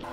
you